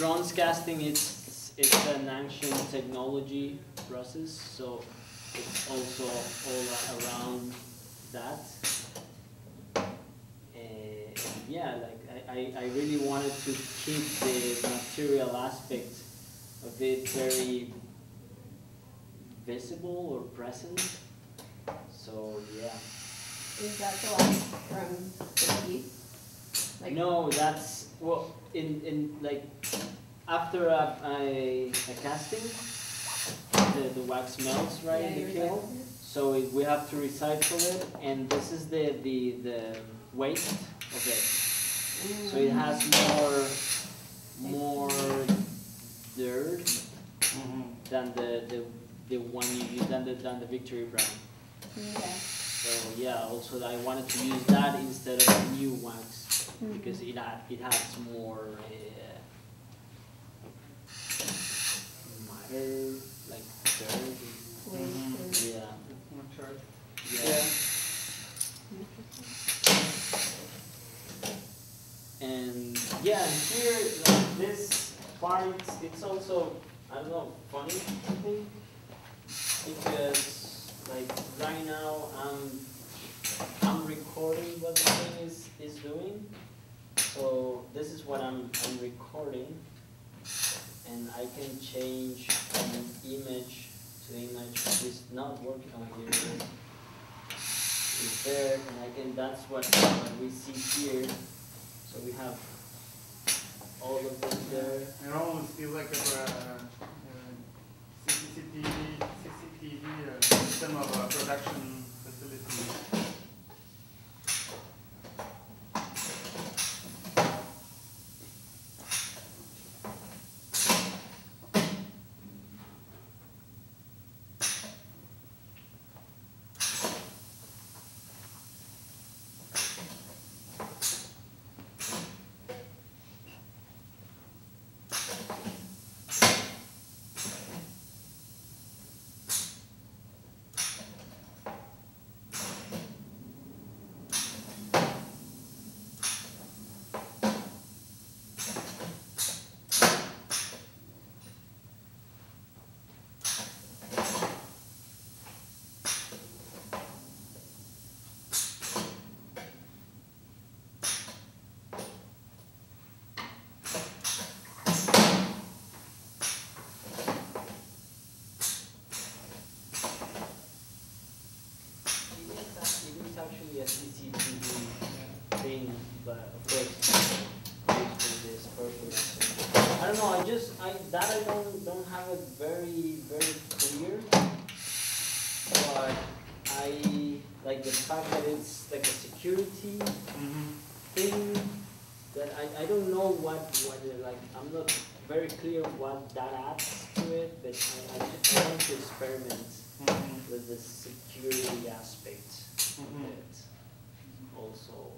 bronze casting it's it's an ancient technology process, so it's also all around that. Uh, yeah, like I, I, I really wanted to keep the material aspect of it very visible or present. So yeah. Is that the wax from the piece? Like- No, that's well in in like after a, a, a casting, the, the wax melts right Yeah, in the kiln. right. So it, we have to recycle it, and this is the the the waste of it. So it has mm. more more dirt mm-hmm. than the the, the one you use than the than the Victory brand. Okay. So yeah, also I wanted to use that instead of new wax mm-hmm. because it had, it has more uh, matter like dirt. Waste Yeah, Yeah. yeah. And yeah, here like this part, it's also I don't know funny I think because like right now I'm I'm recording what the thing is is doing. So this is what I'm I'm recording, and I can change from image to image. It's not working on here. It's there, and I can. That's what, we see here. So we have all of them there. It almost feels like a, uh, uh, CCTV, CCTV uh, system of a production facility. It is, it is actually a CCTV thing, but of course, used for this purpose. I don't know, I just, I, that I don't, don't have it very, very clear. But I, like the fact that it's like a security thing, that I, I don't know what, what, like, I'm not very clear what that adds to it, but I, I just want to experiment with the security aspect of Mhm. it also.